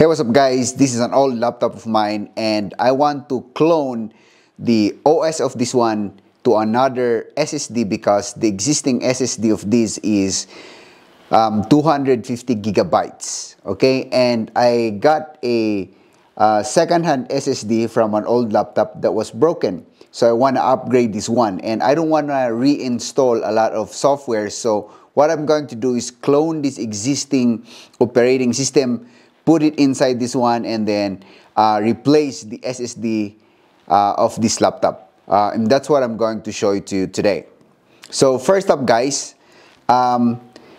Hey, what's up guys? This is an old laptop of mine and I want to clone the OS of this one to another SSD because the existing SSD of this is um, 250 gigabytes. Okay, and I got a uh, second-hand SSD from an old laptop that was broken. So I want to upgrade this one and I don't want to reinstall a lot of software. So what I'm going to do is clone this existing operating system put it inside this one and then uh, replace the SSD uh, of this laptop. Uh, and that's what I'm going to show you to you today. So first up guys, um,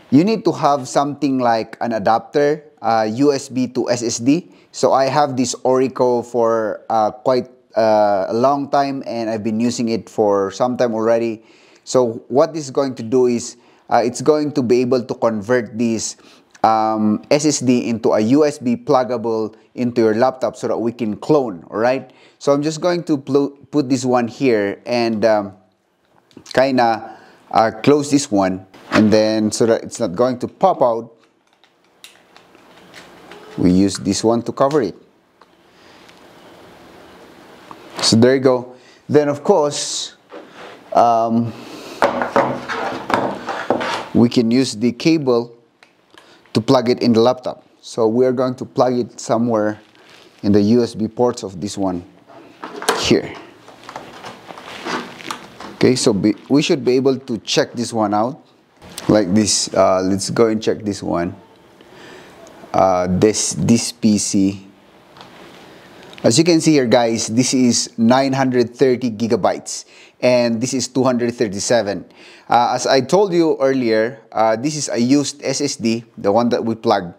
you need to have something like an adapter, USB uh, to SSD. So I have this Orico for uh, quite uh, a long time and I've been using it for some time already. So what this is going to do is it's going to be able to convert this um, SSD into a USB pluggable into your laptop so that we can clone, alright? So I'm just going to put this one here and um, kinda uh, close this one and then so that it's not going to pop out, we use this one to cover it. So there you go. Then of course, um, we can use the cable to plug it in the laptop. So we're going to plug it somewhere in the USB ports of this one here. Okay, so be, we should be able to check this one out like this. Uh, let's go and check this one. Uh, this this PC. As you can see here, guys, this is 930 gigabytes, and this is 237. Uh, as I told you earlier, uh, this is a used SSD, the one that we plugged,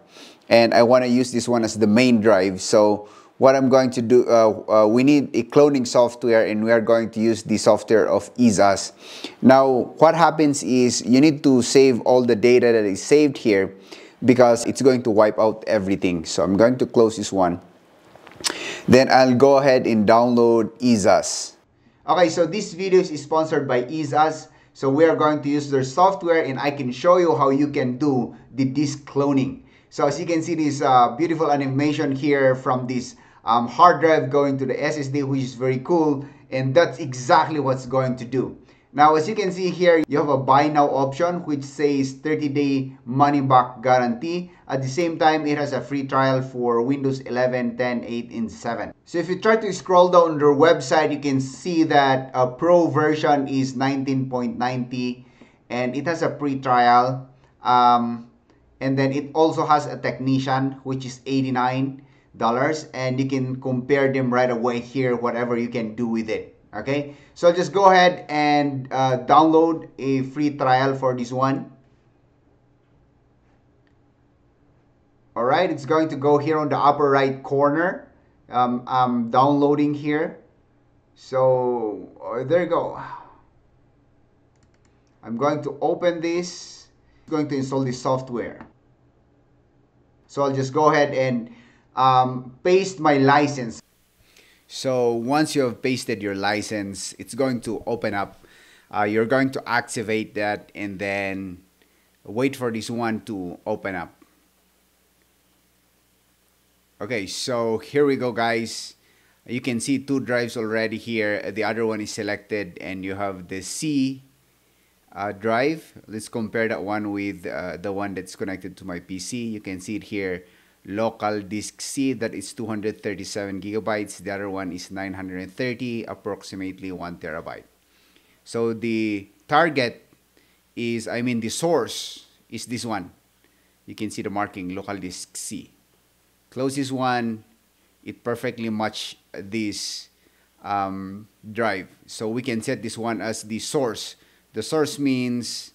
and I want to use this one as the main drive. So what I'm going to do, uh, uh, we need a cloning software and we are going to use the software of EaseUS. Now, what happens is you need to save all the data that is saved here because it's going to wipe out everything. So I'm going to close this one. Then I'll go ahead and download EaseUS. Okay, so this video is sponsored by EaseUS. So we are going to use their software and I can show you how you can do the disk cloning. So as you can see this uh, beautiful animation here from this um, hard drive going to the SSD which is very cool and that's exactly what's going to do. Now, as you can see here, you have a buy now option which says 30 day money back guarantee. At the same time, it has a free trial for Windows 11, 10, 8, and 7. So if you try to scroll down their website, you can see that a pro version is 19.90 and it has a free trial. Um, and then it also has a technician which is 89 dollars and you can compare them right away here whatever you can do with it okay? So just go ahead and uh, download a free trial for this one. All right it's going to go here on the upper right corner. Um, I'm downloading here. So uh, there you go. I'm going to open this. I'm going to install this software. So I'll just go ahead and um, paste my license so once you have pasted your license, it's going to open up. Uh, you're going to activate that and then wait for this one to open up. Okay, so here we go guys. You can see two drives already here. The other one is selected and you have the C uh, drive. Let's compare that one with uh, the one that's connected to my PC. You can see it here local disk C that is 237 gigabytes. The other one is 930, approximately 1 terabyte. So the target is, I mean the source is this one. You can see the marking local disk C. Close this one, it perfectly match this um, drive. So we can set this one as the source. The source means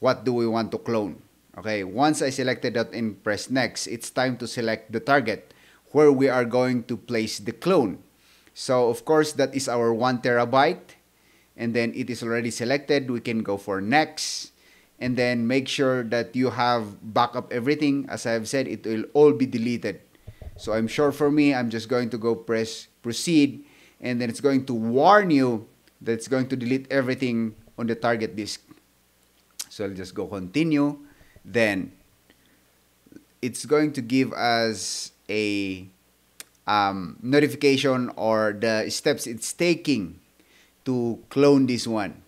what do we want to clone. Okay, once I selected that and press next, it's time to select the target where we are going to place the clone. So of course, that is our one terabyte. And then it is already selected. We can go for next. And then make sure that you have backup everything. As I have said, it will all be deleted. So I'm sure for me, I'm just going to go press proceed. And then it's going to warn you that it's going to delete everything on the target disk. So I'll just go continue then it's going to give us a um, notification or the steps it's taking to clone this one.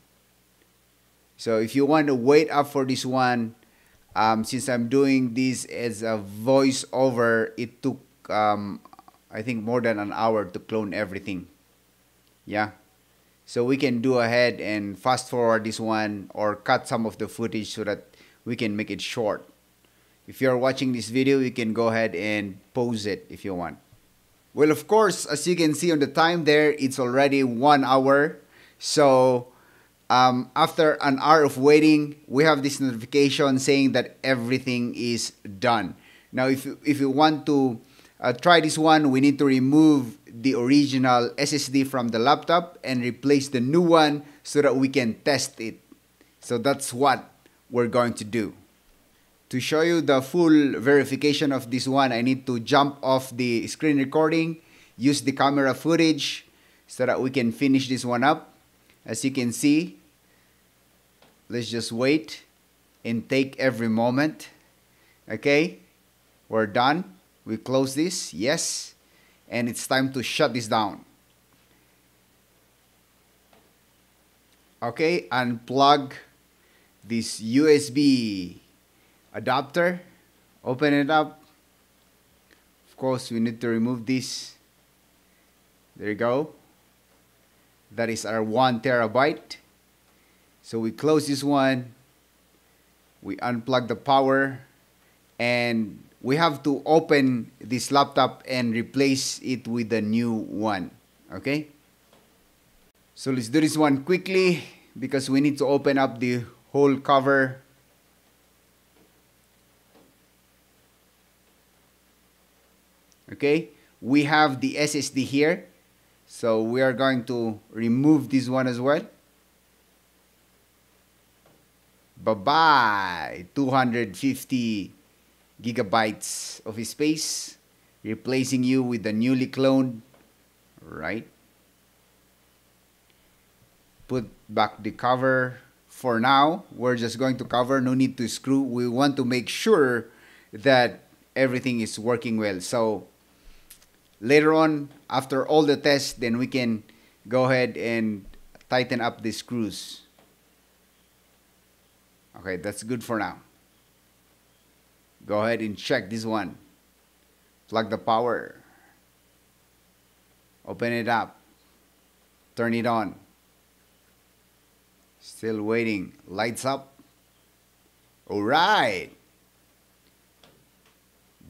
So if you want to wait up for this one, um, since I'm doing this as a voiceover, it took um, I think more than an hour to clone everything. Yeah. So we can do ahead and fast forward this one or cut some of the footage so that we can make it short. If you're watching this video, you can go ahead and pause it if you want. Well, of course, as you can see on the time there, it's already one hour. So um, after an hour of waiting, we have this notification saying that everything is done. Now, if you, if you want to uh, try this one, we need to remove the original SSD from the laptop and replace the new one so that we can test it. So that's what we're going to do. To show you the full verification of this one, I need to jump off the screen recording, use the camera footage so that we can finish this one up. As you can see, let's just wait and take every moment. Okay, we're done. We close this, yes, and it's time to shut this down. Okay, unplug this USB adapter, open it up. Of course, we need to remove this. There you go. That is our one terabyte. So we close this one, we unplug the power, and we have to open this laptop and replace it with a new one. Okay? So let's do this one quickly because we need to open up the whole cover. Okay? We have the SSD here. So we are going to remove this one as well. Bye-bye. 250 gigabytes of space, replacing you with the newly cloned, right? Put back the cover. For now, we're just going to cover, no need to screw. We want to make sure that everything is working well. So later on, after all the tests, then we can go ahead and tighten up the screws. Okay, that's good for now. Go ahead and check this one. Plug the power. Open it up. Turn it on. Still waiting. Lights up. All right.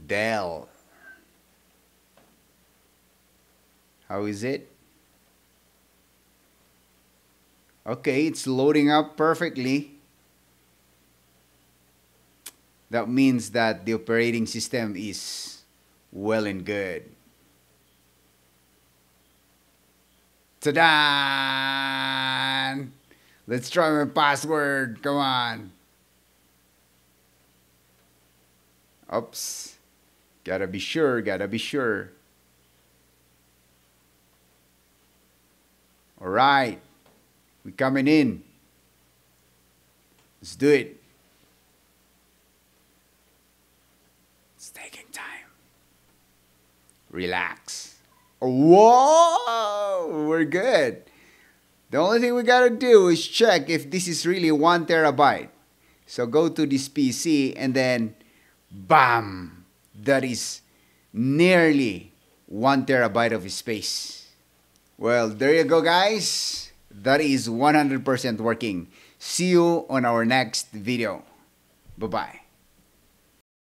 Dell. How is it? Okay, it's loading up perfectly that means that the operating system is well and good. Ta-da! Let's try my password. Come on. Oops. Gotta be sure, gotta be sure. All right. We coming in. Let's do it. It's taking time. Relax. Whoa, we're good. The only thing we gotta do is check if this is really one terabyte. So go to this PC and then bam, that is nearly one terabyte of space. Well, there you go, guys. That is 100% working. See you on our next video. Bye-bye.